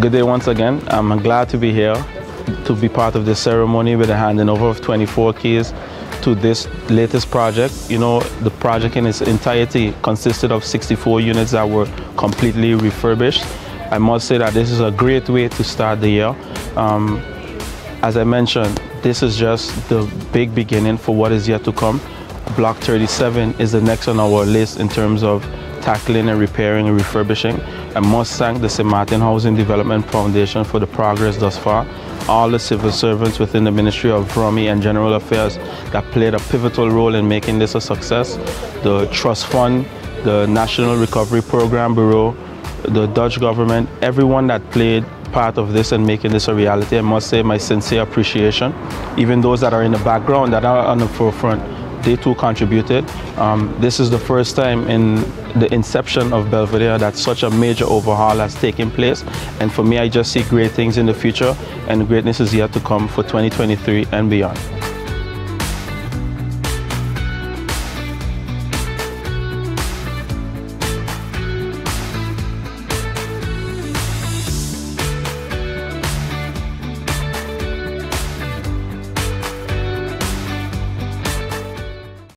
Good day once again. I'm glad to be here to be part of this ceremony with the handing over of 24 keys to this latest project. You know, the project in its entirety consisted of 64 units that were completely refurbished. I must say that this is a great way to start the year. Um, as I mentioned, this is just the big beginning for what is yet to come. Block 37 is the next on our list in terms of tackling and repairing and refurbishing. I must thank the St. Maarten Housing Development Foundation for the progress thus far. All the civil servants within the Ministry of VROMI and General Affairs that played a pivotal role in making this a success. The Trust Fund, the National Recovery Program Bureau, the Dutch government, everyone that played part of this and making this a reality. I must say my sincere appreciation. Even those that are in the background, that are on the forefront, they too contributed. Um, this is the first time in the inception of Belvedere that such a major overhaul has taken place. And for me, I just see great things in the future and greatness is yet to come for 2023 and beyond.